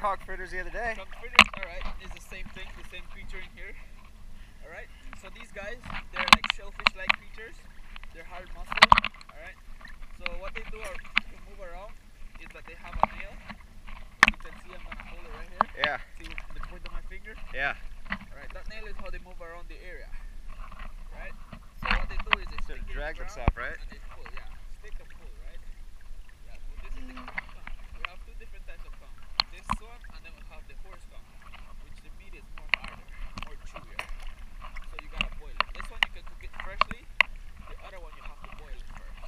I had fritters the other day. Conch fritters, alright, is the same thing, the same creature in here. Alright, so these guys, they're like shellfish-like creatures. They're hard muscle, alright? So what they do are, to move around is that they have a nail. You can see, I'm gonna hold it right here. Yeah, See the point of my finger? yeah. Alright, that nail is how they move around the area. Right? So what they do is they So stick drag themselves, right? And they pull, yeah. Stick and pull, right? Yeah, so this is the. We have two different types of conch. This one and then we have the horse conch, which the meat is more harder, more chewier. So you gotta boil it. This one you can cook it freshly. The other one you have to boil it first.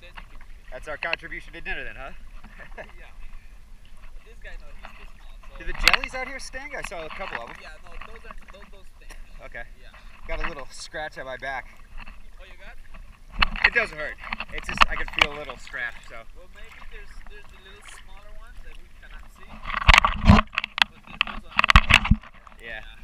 Then you can eat it. That's our contribution to dinner then, huh? yeah. But this guy, no, he's too small. So Do the jellies out here sting? I saw a couple of them. yeah, no, those are those those things. Okay. Yeah. Got a little scratch on my back. Oh, you got? It doesn't hurt. It's just I can feel a little scratch. So Well, maybe there's there's the little smaller ones that we cannot see. But th- those are. Yeah.